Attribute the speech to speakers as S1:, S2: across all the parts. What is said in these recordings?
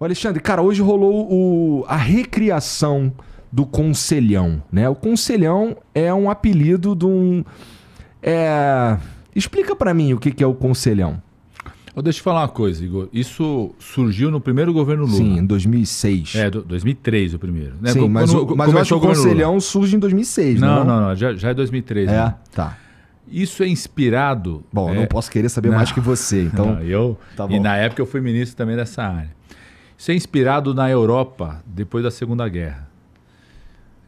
S1: O Alexandre, cara, hoje rolou o, a recriação do Conselhão, né? O Conselhão é um apelido de um... É... Explica para mim o que, que é o Conselhão.
S2: Oh, deixa eu falar uma coisa, Igor. Isso surgiu no primeiro governo Lula.
S1: Sim, em 2006.
S2: É, 2003 o primeiro.
S1: Né? Sim, mas, o, mas eu acho que o Conselhão Lula. surge em 2006,
S2: não? Não, não, não já, já é 2003.
S1: É, né? tá.
S2: Isso é inspirado...
S1: Bom,
S2: é...
S1: eu não posso querer saber não. mais que você, então... Não,
S2: eu... Tá e na época eu fui ministro também dessa área. É inspirado na Europa depois da Segunda Guerra.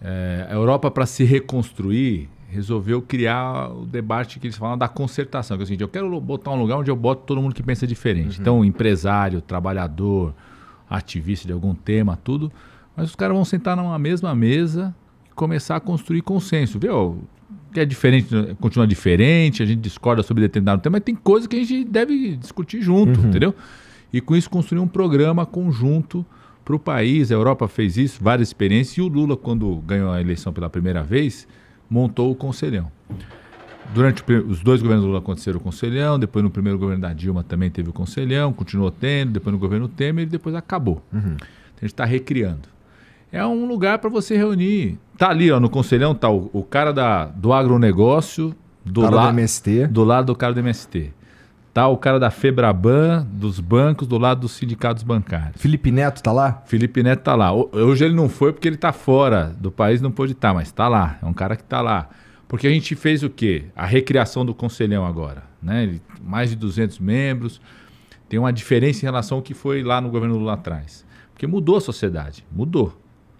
S2: É, a Europa, para se reconstruir, resolveu criar o debate que eles falam da concertação. Que é o seguinte, eu quero botar um lugar onde eu boto todo mundo que pensa diferente. Uhum. Então, empresário, trabalhador, ativista de algum tema, tudo. Mas os caras vão sentar numa mesma mesa e começar a construir consenso. Viu? Que é diferente, continua diferente, a gente discorda sobre determinado tema, mas tem coisas que a gente deve discutir junto, uhum. entendeu? E com isso construir um programa conjunto para o país. A Europa fez isso, várias experiências, e o Lula, quando ganhou a eleição pela primeira vez, montou o Conselhão. Durante os dois governos do Lula aconteceram o Conselhão, depois no primeiro governo da Dilma também teve o Conselhão, continuou tendo, depois no governo Temer e depois acabou. Uhum. Então a gente está recriando. É um lugar para você reunir. Tá ali, ó, no Conselhão tá o, o cara da, do agronegócio, do,
S1: cara la, do MST.
S2: do lado do cara do MST. Tá o cara da Febraban, dos bancos, do lado dos sindicatos bancários.
S1: Felipe Neto tá lá?
S2: Felipe Neto tá lá. Hoje ele não foi porque ele tá fora do país, não pôde estar, tá, mas tá lá. É um cara que tá lá. Porque a gente fez o quê? A recriação do Conselhão agora. Né? Ele, mais de 200 membros. Tem uma diferença em relação ao que foi lá no governo Lula atrás. Porque mudou a sociedade. Mudou.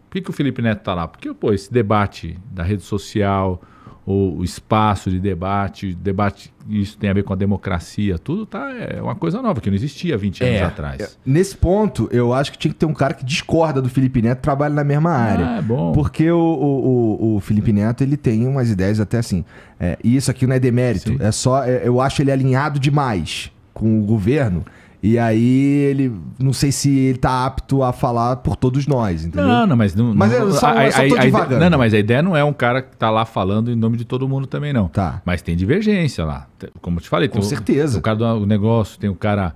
S2: Por que, que o Felipe Neto tá lá? Porque, pô, esse debate da rede social, o espaço de debate, debate, isso tem a ver com a democracia, tudo tá é uma coisa nova que não existia 20 anos é, atrás. É,
S1: nesse ponto, eu acho que tinha que ter um cara que discorda do Felipe Neto, trabalha na mesma área.
S2: Ah, é bom.
S1: Porque o, o, o, Felipe Neto, ele tem umas ideias até assim, é, e isso aqui não é demérito, Sim. é só, é, eu acho ele alinhado demais com o governo. E aí ele. Não sei se ele tá apto a falar por todos nós, entendeu?
S2: Não, não, mas. Não,
S1: mas não, eu só, a, eu só tô a,
S2: a, não, não, mas a ideia não é um cara que tá lá falando em nome de todo mundo também, não.
S1: Tá.
S2: Mas tem divergência lá. Como eu te falei,
S1: com tem certeza.
S2: O, o cara do negócio, tem o cara.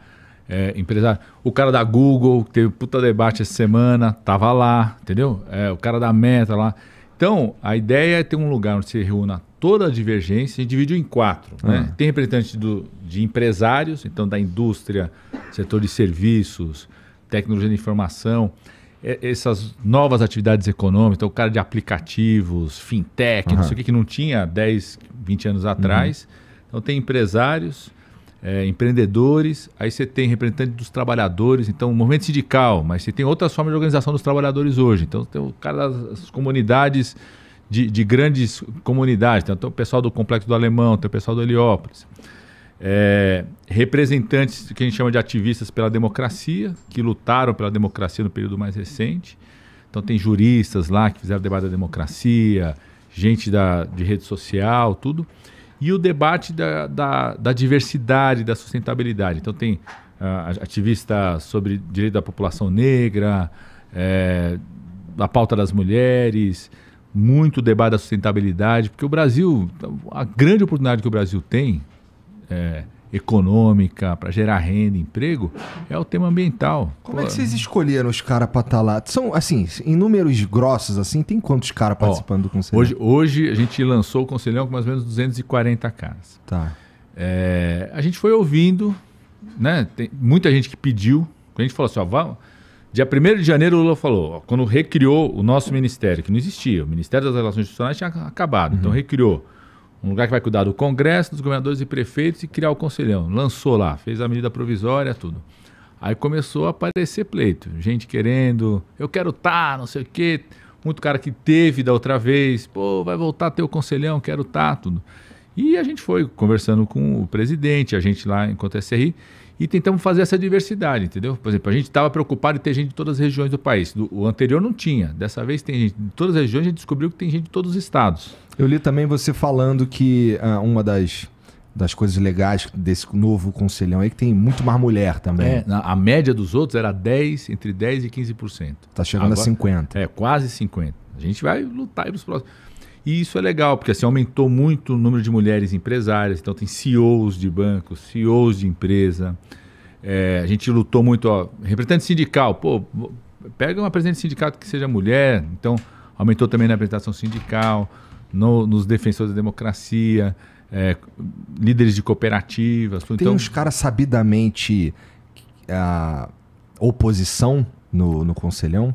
S2: É, empresário. O cara da Google, que teve puta debate essa semana, tava lá, entendeu? É, o cara da Meta lá. Então, a ideia é ter um lugar onde se reúna toda a divergência, a gente dividiu em quatro. Né? Uhum. Tem representantes do, de empresários, então da indústria, setor de serviços, tecnologia de informação, essas novas atividades econômicas, então o cara de aplicativos, fintech, uhum. não sei o que, que não tinha 10, 20 anos atrás. Uhum. Então tem empresários, é, empreendedores, aí você tem representante dos trabalhadores, então movimento sindical, mas você tem outras formas de organização dos trabalhadores hoje. Então tem o cara das comunidades de, de grandes comunidades. Tem o pessoal do Complexo do Alemão, tem o pessoal do Heliópolis. É, representantes que a gente chama de ativistas pela democracia, que lutaram pela democracia no período mais recente. Então tem juristas lá que fizeram debate da democracia, gente da, de rede social, tudo. E o debate da, da, da diversidade, da sustentabilidade. Então tem uh, ativista sobre direito da população negra, é, da pauta das mulheres, muito debate da sustentabilidade, porque o Brasil, a grande oportunidade que o Brasil tem, é, econômica, para gerar renda, emprego, é o tema ambiental.
S1: Como Pô, é que vocês escolheram os caras para estar tá lá? São, assim, em números grossos, assim, tem quantos caras participando do Conselhão?
S2: Hoje, hoje a gente lançou o Conselhão com mais ou menos 240 caras.
S1: Tá.
S2: É, a gente foi ouvindo, né? Tem muita gente que pediu. A gente falou assim, ó, vamos Dia 1 de janeiro, o Lula falou, ó, quando recriou o nosso ministério, que não existia, o Ministério das Relações Institucionais tinha acabado, então uhum. então recriou um lugar que vai cuidar do Congresso, dos governadores e prefeitos e criar o Conselhão. Lançou lá, fez a medida provisória, tudo. Aí começou a aparecer pleito, gente querendo, eu quero estar, tá, não sei o quê. Muito cara que teve da outra vez, pô, vai voltar a ter o Conselhão, quero estar, tá, tudo. E a gente foi conversando com o presidente, a gente lá enquanto SRI, e tentamos fazer essa diversidade, entendeu? Por exemplo, a gente estava preocupado em ter gente de todas as regiões do país. Do, o anterior não tinha. Dessa vez tem gente de todas as regiões, a gente descobriu que tem gente de todos os estados.
S1: Eu li também você falando que uh, uma das, das coisas legais desse novo conselhão é que tem muito mais mulher também. É,
S2: a média dos outros era 10, entre 10 e 15%.
S1: Está chegando Agora, a 50%.
S2: É, quase 50%. A gente vai lutar aí nos próximos. E isso é legal, porque assim aumentou muito o número de mulheres empresárias. Então tem CEOs de bancos, CEOs de empresa, É, a gente lutou muito, ó, representante sindical, pô, pega uma presidente de sindicato que seja mulher, então aumentou também na representação sindical, no, nos defensores da democracia, é, líderes de cooperativas.
S1: Tem
S2: então,
S1: uns caras sabidamente a oposição no, no Conselhão?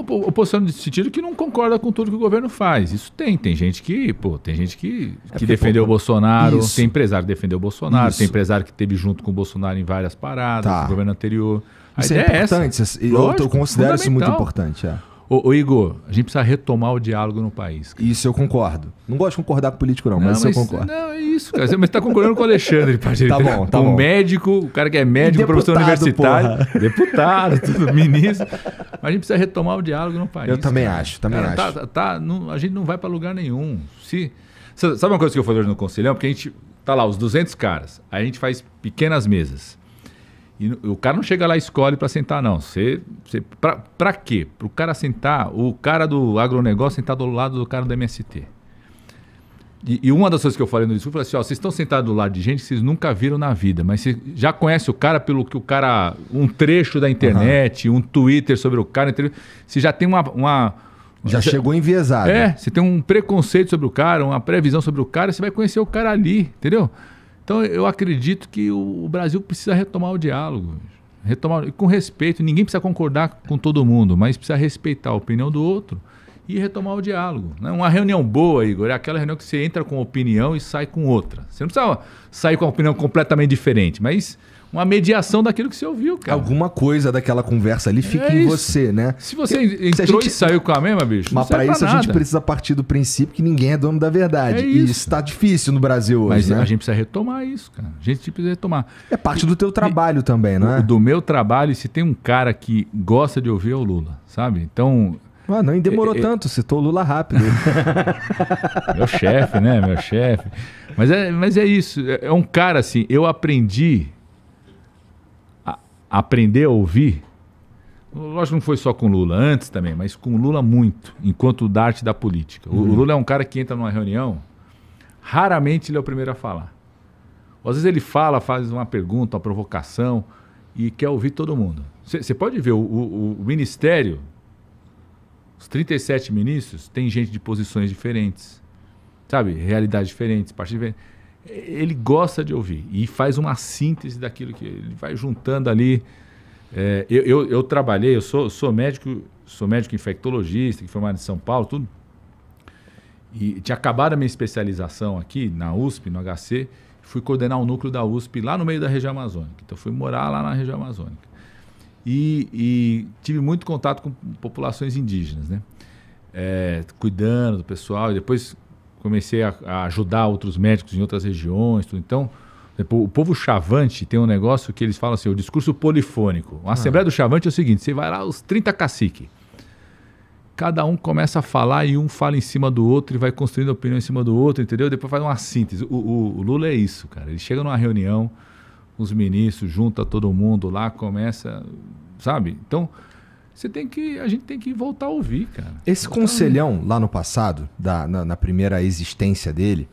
S2: Oposição no sentido que não concorda com tudo que o governo faz. Isso tem. Tem gente que, pô, tem gente que, é que defendeu o Bolsonaro, isso. tem empresário que defendeu o Bolsonaro, isso. tem empresário que teve junto com o Bolsonaro em várias paradas, tá. no governo anterior.
S1: A isso é, é importante. Essa. Lógico, eu considero isso muito importante. É.
S2: Ô, ô, Igor, a gente precisa retomar o diálogo no país.
S1: Cara. Isso eu concordo. Não gosto de concordar com político, não, não mas, mas eu concordo.
S2: Não, é isso, cara. Você está concordando com o Alexandre,
S1: parceiro. Tá bom, tá
S2: um
S1: bom.
S2: médico, o cara que é médico, professor universitário, porra. deputado, tudo, ministro. Mas a gente precisa retomar o diálogo no país.
S1: Eu também cara. acho, também cara,
S2: acho. Tá, tá, não, a gente não vai para lugar nenhum. Se, sabe uma coisa que eu falei hoje no Conselhão? Porque a gente tá lá, os 200 caras. Aí a gente faz pequenas mesas. E o cara não chega lá e escolhe para sentar, não. Você, você, para quê? Para o cara sentar, o cara do agronegócio sentar do lado do cara do MST. E, e uma das coisas que eu falei no discurso, eu falei assim, ó, vocês estão sentados do lado de gente que vocês nunca viram na vida, mas você já conhece o cara pelo que o cara... Um trecho da internet, uhum. um Twitter sobre o cara, você já tem uma... uma
S1: já você, chegou enviesado.
S2: É, você tem um preconceito sobre o cara, uma previsão sobre o cara, você vai conhecer o cara ali, entendeu? Então eu acredito que o Brasil precisa retomar o diálogo, retomar com respeito. Ninguém precisa concordar com todo mundo, mas precisa respeitar a opinião do outro e retomar o diálogo. Né? Uma reunião boa, Igor, é aquela reunião que você entra com opinião e sai com outra. Você não precisa sair com uma opinião completamente diferente, mas uma mediação daquilo que você ouviu, cara.
S1: Alguma coisa daquela conversa ali fica é em você, né?
S2: Se você entrou se gente... e saiu com a mesma, bicho.
S1: Mas para isso a gente precisa partir do princípio que ninguém é dono da verdade. É isso. E isso está difícil no Brasil hoje. Mas né?
S2: a gente precisa retomar isso, cara. A gente precisa retomar.
S1: É parte do teu trabalho e, também, não é?
S2: Do meu trabalho, se tem um cara que gosta de ouvir é o Lula, sabe? Então.
S1: Ah, não demorou é, é tanto, citou o Lula rápido.
S2: meu chefe, né? Meu chefe. Mas é, mas é isso. É, é um cara assim, eu aprendi aprender a ouvir, lógico que não foi só com Lula, antes também, mas com Lula muito, enquanto da arte da política. Uhum. O Lula é um cara que entra numa reunião, raramente ele é o primeiro a falar. Às vezes ele fala, faz uma pergunta, uma provocação e quer ouvir todo mundo. Você pode ver, o, o, o, ministério, os 37 ministros, tem gente de posições diferentes, sabe? Realidades diferentes, partidos diferentes ele gosta de ouvir e faz uma síntese daquilo que ele vai juntando ali. É, eu, eu, eu, trabalhei, eu sou, sou médico, sou médico infectologista, que formado em São Paulo, tudo. E tinha acabado a minha especialização aqui na USP, no HC, fui coordenar o um núcleo da USP lá no meio da região amazônica. Então fui morar lá na região amazônica. E, e tive muito contato com populações indígenas, né? É, cuidando do pessoal. E depois comecei a, a, ajudar outros médicos em outras regiões. Tudo. Então, o povo chavante tem um negócio que eles falam assim, o discurso polifônico. A ah. Assembleia do Chavante é o seguinte, você vai lá, os 30 caciques. Cada um começa a falar e um fala em cima do outro e vai construindo opinião em cima do outro, entendeu? Depois faz uma síntese. O, o, o Lula é isso, cara. Ele chega numa reunião, os ministros, junta todo mundo lá, começa, sabe? Então, você tem que. A gente tem que voltar a ouvir, cara.
S1: Esse
S2: voltar
S1: conselhão lá no passado, da, na, na primeira existência dele,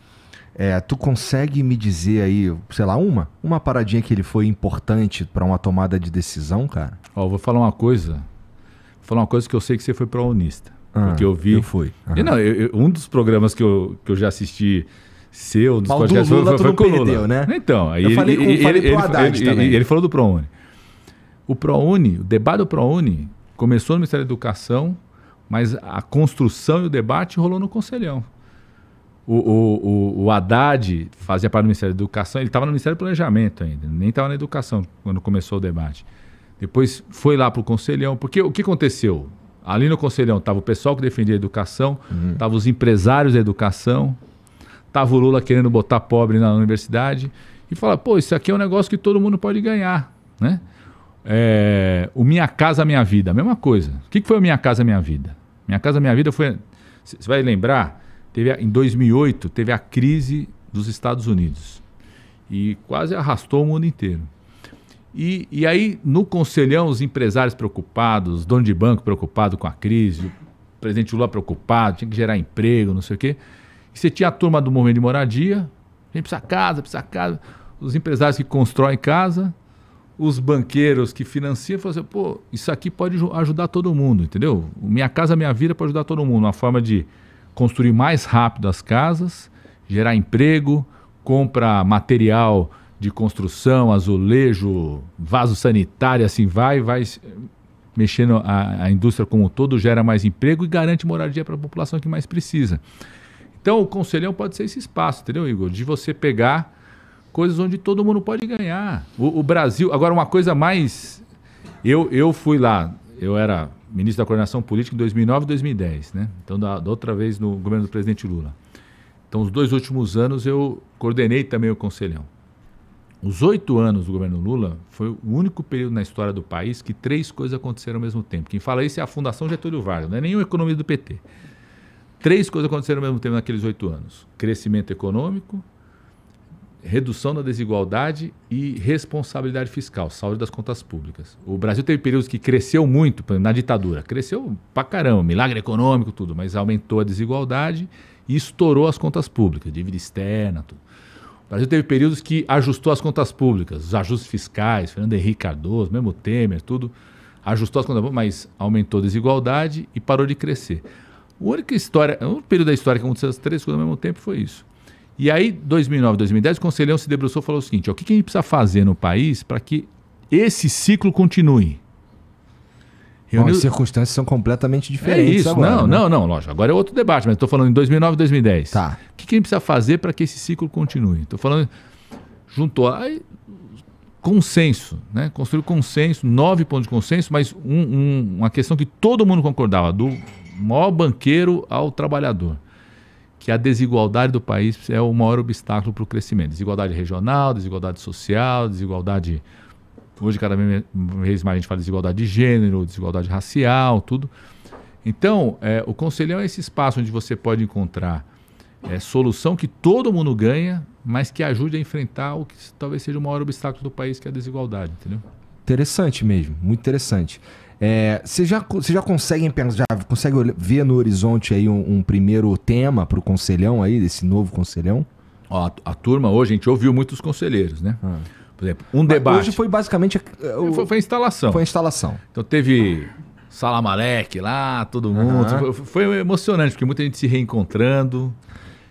S1: é, tu consegue me dizer aí, sei lá, uma? Uma paradinha que ele foi importante para uma tomada de decisão, cara?
S2: Ó, vou falar uma coisa. Vou falar uma coisa que eu sei que você foi pro-unista. Ah, porque eu vi.
S1: Eu fui.
S2: Uhum. E não, eu, um dos programas que eu, que eu já assisti seu, dos
S1: podcasts, Lula, foi, foi, foi com o Lula. Né?
S2: Então, aí eu
S1: ele, falei, com, ele, falei
S2: ele,
S1: pro Haddad
S2: ele,
S1: também.
S2: Ele, ele falou do ProUni. O ProUni, o debate do ProUni Começou no Ministério da Educação, mas a construção e o debate rolou no Conselhão. O, o, o, o Haddad fazia parte do Ministério da Educação, ele estava no Ministério do Planejamento ainda, nem estava na Educação quando começou o debate. Depois foi lá para o Conselhão, porque o que aconteceu? Ali no Conselhão estava o pessoal que defendia a educação, estavam uhum. os empresários da educação, estava o Lula querendo botar pobre na universidade e fala, pô, isso aqui é um negócio que todo mundo pode ganhar, né? É, o Minha Casa Minha Vida, a mesma coisa. O que, foi o Minha Casa Minha Vida? Minha Casa Minha Vida foi. Você vai lembrar, teve, em 2008 teve a crise dos Estados Unidos e quase arrastou o mundo inteiro. E, e aí, no conselhão, os empresários preocupados, dono de banco preocupado com a crise, o presidente Lula preocupado, tinha que gerar emprego, não sei o quê. E você tinha a turma do movimento de moradia, a gente precisa casa, precisa casa. Os empresários que constroem casa, os banqueiros que financiam falam assim, pô, isso aqui pode ajudar todo mundo, entendeu? Minha Casa Minha Vida pode ajudar todo mundo. Uma forma de construir mais rápido as casas, gerar emprego, compra material de construção, azulejo, vaso sanitário, assim vai, vai mexendo a, a indústria como um todo, gera mais emprego e garante moradia para a população que mais precisa. Então o conselhão pode ser esse espaço, entendeu, Igor? De você pegar coisas onde todo mundo pode ganhar. O, o, Brasil, agora uma coisa mais. Eu, eu fui lá, eu era ministro da Coordenação Política em 2009 e 2010, né? Então, da, da, outra vez no governo do presidente Lula. Então, os dois últimos anos eu coordenei também o Conselhão. Os oito anos do governo Lula foi o único período na história do país que três coisas aconteceram ao mesmo tempo. Quem fala isso é a Fundação Getúlio Vargas, não é nenhum economista do PT. Três coisas aconteceram ao mesmo tempo naqueles oito anos: crescimento econômico, redução da desigualdade e responsabilidade fiscal, saúde das contas públicas. O Brasil teve períodos que cresceu muito na ditadura, cresceu pra caramba, milagre econômico, tudo, mas aumentou a desigualdade e estourou as contas públicas, dívida externa, tudo. O Brasil teve períodos que ajustou as contas públicas, os ajustes fiscais, Fernando Henrique Cardoso, mesmo Temer, tudo, ajustou as contas públicas, mas aumentou a desigualdade e parou de crescer. História, o único período da história que aconteceu as três coisas ao mesmo tempo foi isso. E aí, 2009, 2010, o Conselhão se debruçou e falou o seguinte: ó, o que, que a gente precisa fazer no país para que esse ciclo continue?
S1: Reuniu... Bom, as circunstâncias são completamente diferentes.
S2: É isso, agora, não, né? não, não, lógico. Agora é outro debate, mas estou falando em 2009 2010.
S1: Tá.
S2: O que, que a gente precisa fazer para que esse ciclo continue? Estou falando, juntou aí, consenso, né? construir consenso, nove pontos de consenso, mas um, um, uma questão que todo mundo concordava, do maior banqueiro ao trabalhador que a desigualdade do país é o maior obstáculo para o crescimento. Desigualdade regional, desigualdade social, desigualdade. Hoje, cada vez mais a gente fala de desigualdade de gênero, desigualdade racial, tudo. Então, é, o conselhão é esse espaço onde você pode encontrar é, solução que todo mundo ganha, mas que ajude a enfrentar o que talvez seja o maior obstáculo do país, que é a desigualdade, entendeu?
S1: Interessante mesmo, muito interessante. É, você, já, já consegue pensar, já consegue ver no horizonte aí um, um primeiro tema para o conselhão aí, desse novo conselhão?
S2: Ó, a, a, turma hoje, a gente ouviu muitos conselheiros, né? Ah. Por exemplo, um Mas debate. Hoje
S1: foi basicamente.
S2: O, foi, foi, a instalação.
S1: Foi a instalação.
S2: Então teve Salamalek lá, todo mundo. Uhum. Foi, foi, emocionante, porque muita gente se reencontrando.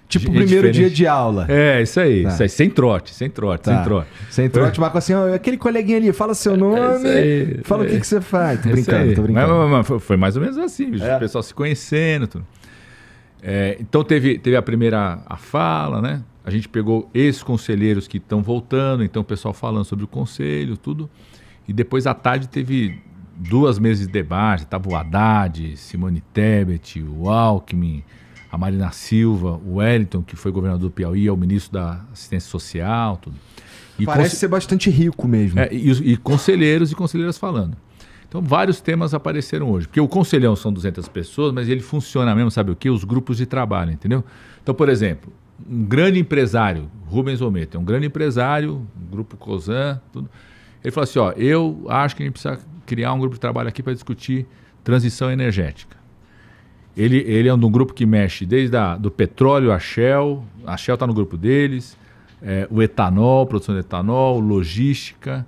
S1: Tipo o primeiro diferente. dia de aula.
S2: É, isso aí, tá. isso aí. Sem trote, sem trote, tá. sem trote.
S1: Sem trote, mas assim, ó, aquele coleguinha ali, fala seu é, nome, é fala é. o que, que você faz. Tô brincando, tô brincando.
S2: Mas, mas, foi mais ou menos assim, é. o pessoal se conhecendo. Tudo. É, então teve, teve a primeira a fala, né? A gente pegou esses conselheiros que estão voltando, então o pessoal falando sobre o conselho, tudo. E depois à tarde teve duas meses de debate, tava o Haddad, Simone Tebet, o Alckmin, a Marina Silva, o Wellington, que foi governador do Piauí, é o ministro da Assistência Social, tudo.
S1: E Parece ser bastante rico mesmo.
S2: É, e, e, conselheiros e conselheiras falando. Então, vários temas apareceram hoje. Porque o conselhão são 200 pessoas, mas ele funciona mesmo, sabe o quê? Os grupos de trabalho, entendeu? Então, por exemplo, um grande empresário, Rubens Ometa, é um grande empresário, um grupo COSAN, tudo. Ele falou assim, ó, eu acho que a gente precisa criar um grupo de trabalho aqui para discutir transição energética. Ele, ele é um, grupo que mexe desde a, do petróleo a Shell, a Shell está no grupo deles, é, o etanol, produção de etanol, logística.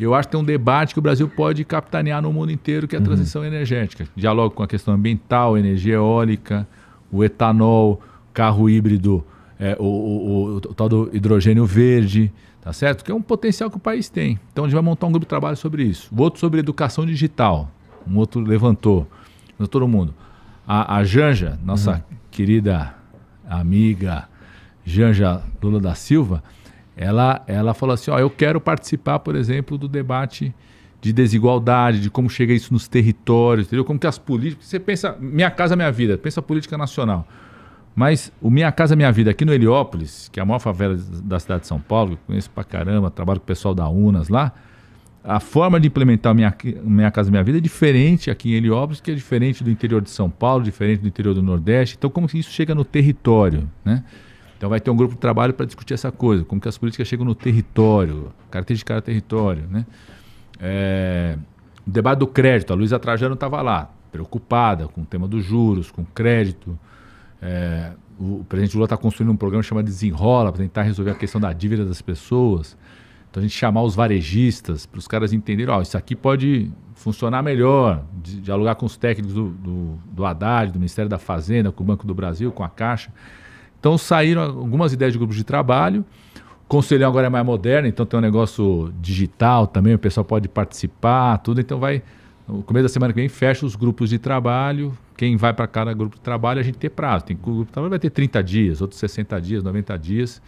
S2: Eu acho que tem um debate que o Brasil pode capitanear no mundo inteiro, que é a uhum. transição uhum. energética. Diálogo com a questão ambiental, energia eólica, o etanol, carro híbrido, é, o, o, o, o, tal do hidrogênio verde, tá certo? Que é um potencial que o país tem. Então a gente vai montar um grupo de trabalho sobre isso. O outro sobre educação digital. Um outro levantou. Todo mundo. A, a Janja, nossa uhum. querida amiga Janja Lula da Silva, ela, ela falou assim: ó, eu quero participar, por exemplo, do debate de desigualdade, de como chega isso nos territórios, entendeu? Como que as políticas. Você pensa, Minha Casa Minha Vida, pensa política nacional. Mas o Minha Casa Minha Vida aqui no Heliópolis, que é a maior favela da cidade de São Paulo, conheço pra caramba, trabalho com o pessoal da UNAS lá, a forma de implementar minha, minha Casa Minha Vida é diferente aqui em Heliópolis, que é diferente do interior de São Paulo, diferente do interior do Nordeste. Então, como que isso chega no território, né? Então, vai ter um grupo de trabalho para discutir essa coisa, como que as políticas chegam no território, característica de cada território, né? É, o debate do crédito, a Luísa Trajano estava lá, preocupada com o tema dos juros, com crédito. É, o presidente Lula está construindo um programa chamado Desenrola para tentar resolver a questão da dívida das pessoas. Então a gente chamar os varejistas para os caras entenderem, ó, isso aqui pode funcionar melhor, dialogar com os técnicos do, do, do Haddad, do Ministério da Fazenda, com o Banco do Brasil, com a Caixa. Então saíram algumas ideias de grupos de trabalho. O Conselhão agora é mais moderno, então tem um negócio digital também, o pessoal pode participar, tudo. Então vai, no começo da semana que vem, fecha os grupos de trabalho. Quem vai para cada grupo de trabalho, a gente tem prazo. Tem grupo de trabalho vai ter 30 dias, outros 60 dias, 90 dias.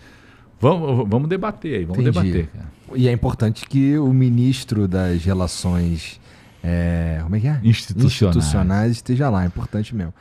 S2: Vamos, vamos debater aí, vamos Entendi. debater. Cara.
S1: E é importante que o ministro das Relações é, como é que é?
S2: Institucionais.
S1: Institucionais esteja lá, é importante mesmo.